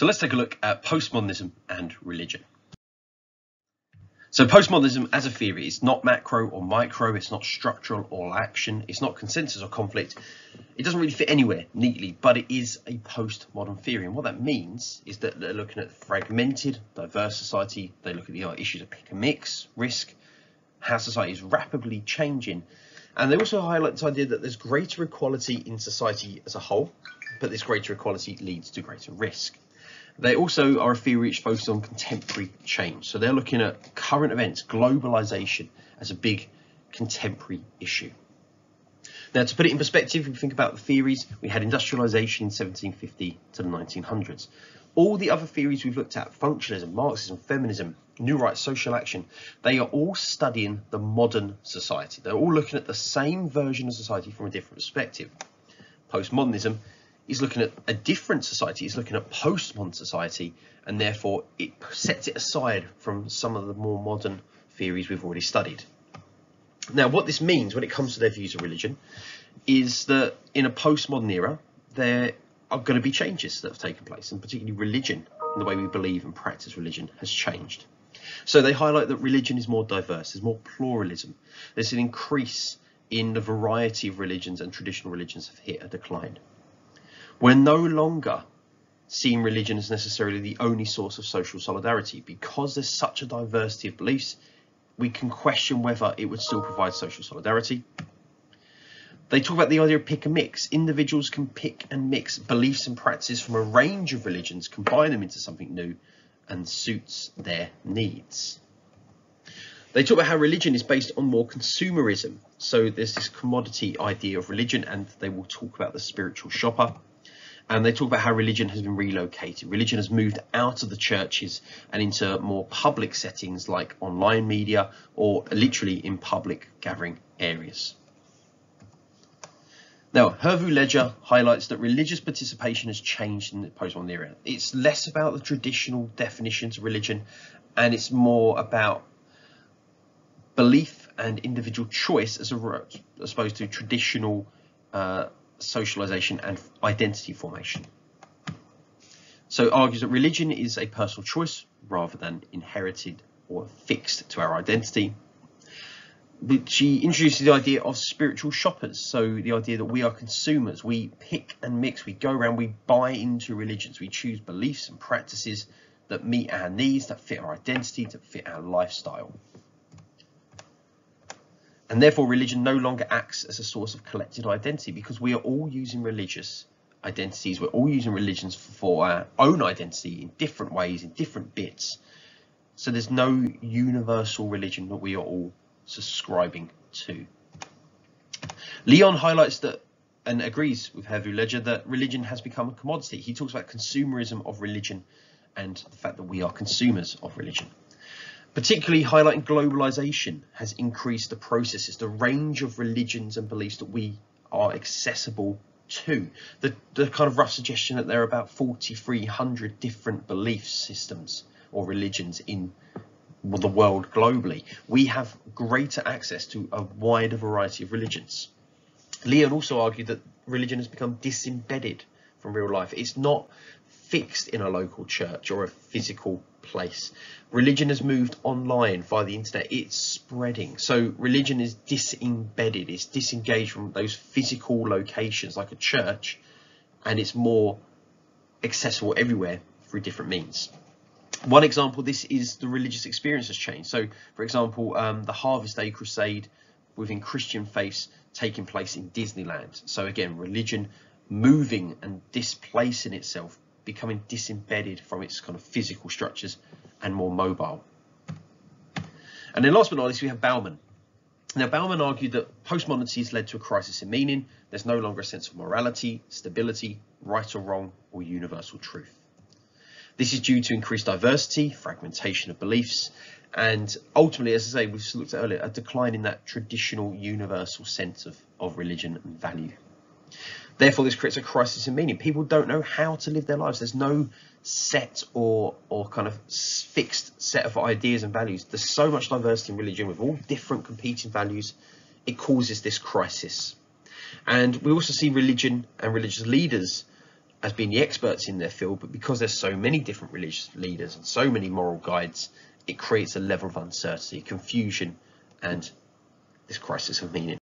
So let's take a look at postmodernism and religion. So postmodernism as a theory is not macro or micro, it's not structural or action, it's not consensus or conflict. It doesn't really fit anywhere neatly, but it is a postmodern theory. And what that means is that they're looking at fragmented, diverse society. They look at the issues of pick and mix, risk, how society is rapidly changing. And they also highlight this idea that there's greater equality in society as a whole, but this greater equality leads to greater risk. They also are a theory which focuses on contemporary change. So they're looking at current events, globalization as a big contemporary issue. Now, to put it in perspective, if we think about the theories, we had industrialization in 1750 to the 1900s. All the other theories we've looked at, functionalism, Marxism, feminism, new rights, social action, they are all studying the modern society. They're all looking at the same version of society from a different perspective. Postmodernism is looking at a different society, it's looking at postmodern society, and therefore it sets it aside from some of the more modern theories we've already studied. Now, what this means when it comes to their views of religion is that in a postmodern era, there are going to be changes that have taken place, and particularly religion, and the way we believe and practice religion has changed. So they highlight that religion is more diverse, there's more pluralism, there's an increase in the variety of religions and traditional religions have hit a decline. We're no longer seeing religion as necessarily the only source of social solidarity. Because there's such a diversity of beliefs, we can question whether it would still provide social solidarity. They talk about the idea of pick and mix. Individuals can pick and mix beliefs and practices from a range of religions, combine them into something new and suits their needs. They talk about how religion is based on more consumerism. So there's this commodity idea of religion and they will talk about the spiritual shopper and they talk about how religion has been relocated. Religion has moved out of the churches and into more public settings like online media or literally in public gathering areas. Now, Hervieu-Léger highlights that religious participation has changed in the post-modern era. It's less about the traditional definitions of religion and it's more about belief and individual choice as, opposed to traditional uh, socialization and identity formation. So argues that religion is a personal choice rather than inherited or fixed to our identity. But she introduces the idea of spiritual shoppers. So the idea that we are consumers, we pick and mix, we go around, we buy into religions, we choose beliefs and practices that meet our needs, that fit our identity, that fit our lifestyle. And therefore, religion no longer acts as a source of collective identity because we are all using religious identities. We're all using religions for our own identity in different ways, in different bits. So there's no universal religion that we are all subscribing to. Lyon highlights that and agrees with Hervieu-Léger that religion has become a commodity. He talks about consumerism of religion and the fact that we are consumers of religion. Particularly highlighting globalization has increased the processes, the range of religions and beliefs that we are accessible to. The, the kind of rough suggestion that there are about 4,300 different belief systems or religions in the world globally. We have greater access to a wider variety of religions. Lyon also argued that religion has become disembedded from real life. It's not fixed in a local church or a physical place. Religion has moved online via the internet. It's spreading. So religion is disembedded. It's disengaged from those physical locations like a church and it's more accessible everywhere through different means. One example, this is the religious experience has changed. So, for example, um, the Harvest Day Crusade within Christian faiths taking place in Disneyland. So again, religion moving and displacing itself becoming disembedded from its kind of physical structures and more mobile. And then last but not least, we have Bauman. Now, Bauman argued that postmodernity has led to a crisis in meaning. There's no longer a sense of morality, stability, right or wrong, or universal truth. This is due to increased diversity, fragmentation of beliefs, and ultimately, as I say, we've looked at earlier, a decline in that traditional universal sense of, of religion and value. Therefore, this creates a crisis in meaning. People don't know how to live their lives. There's no set or or kind of fixed set of ideas and values. There's so much diversity in religion with all different competing values. It causes this crisis. And we also see religion and religious leaders as being the experts in their field, but because there's so many different religious leaders and so many moral guides, it creates a level of uncertainty, confusion, and this crisis of meaning.